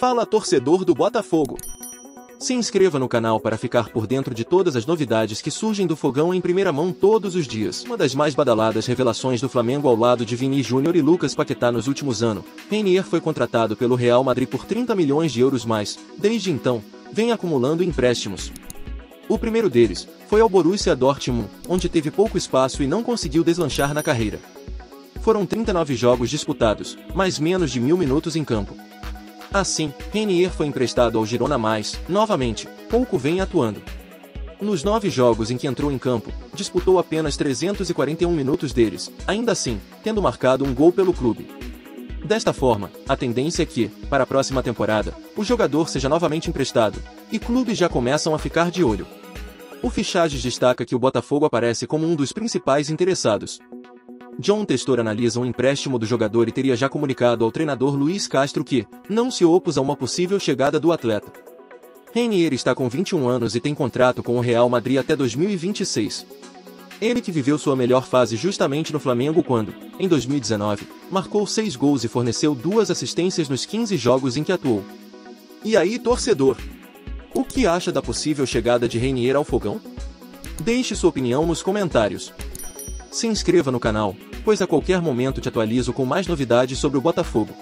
Fala torcedor do Botafogo! Se inscreva no canal para ficar por dentro de todas as novidades que surgem do fogão em primeira mão todos os dias. Uma das mais badaladas revelações do Flamengo ao lado de Vini Júnior e Lucas Paquetá nos últimos anos, Reinier foi contratado pelo Real Madrid por 30 milhões de euros mais. Desde então, vem acumulando empréstimos. O primeiro deles foi ao Borussia Dortmund, onde teve pouco espaço e não conseguiu deslanchar na carreira. Foram 39 jogos disputados, mais menos de mil minutos em campo. Assim, Renier foi emprestado ao Girona mais, novamente, pouco vem atuando. Nos nove jogos em que entrou em campo, disputou apenas 341 minutos deles, ainda assim, tendo marcado um gol pelo clube. Desta forma, a tendência é que, para a próxima temporada, o jogador seja novamente emprestado, e clubes já começam a ficar de olho. O Fichages destaca que o Botafogo aparece como um dos principais interessados, John Testor analisa um empréstimo do jogador e teria já comunicado ao treinador Luiz Castro que não se opôs a uma possível chegada do atleta. Renier está com 21 anos e tem contrato com o Real Madrid até 2026. Ele que viveu sua melhor fase justamente no Flamengo quando, em 2019, marcou 6 gols e forneceu duas assistências nos 15 jogos em que atuou. E aí, torcedor? O que acha da possível chegada de Reinier ao fogão? Deixe sua opinião nos comentários. Se inscreva no canal, pois a qualquer momento te atualizo com mais novidades sobre o Botafogo.